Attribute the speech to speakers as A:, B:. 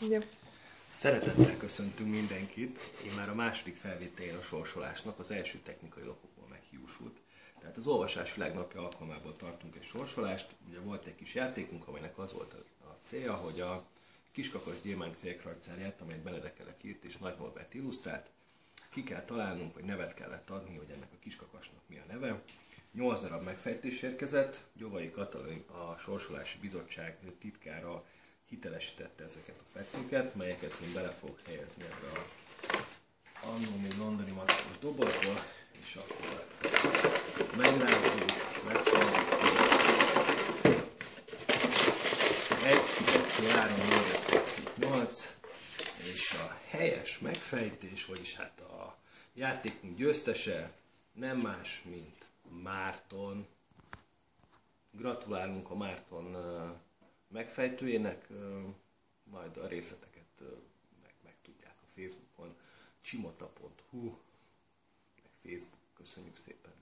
A: Igen.
B: Szeretettel köszöntünk mindenkit. Én már a második felvételén a sorsolásnak az első technikai lapokból meghiúsult. Tehát az olvasás világnapja alkalmából tartunk egy sorsolást. Ugye volt egy kis játékunk, amelynek az volt a célja, hogy a kiskakas gyémánt félkrajcárját, amelyet Benedekelek írt és Nagy Norbert illusztrált, ki kell találnunk, hogy nevet kellett adni, hogy ennek a kiskakasnak mi a neve. Nyolc darab megfejtés érkezett, Gyovai Katalin a Sorsolási Bizottság titkára hitelesítette ezeket a fecniket, melyeket én bele fogok helyezni ebbe a annó még londoni maszkos dobozba, és akkor megrázunk, megfogjuk. Egy, kettő, három, négy, nyolc, és a helyes megfejtés, vagyis hát a játékunk győztese nem más, mint Márton. Gratulálunk a Márton ö, megfejtőjének, majd a részleteket meg, megtudják a Facebookon, csimota.hu, meg Facebook, köszönjük szépen!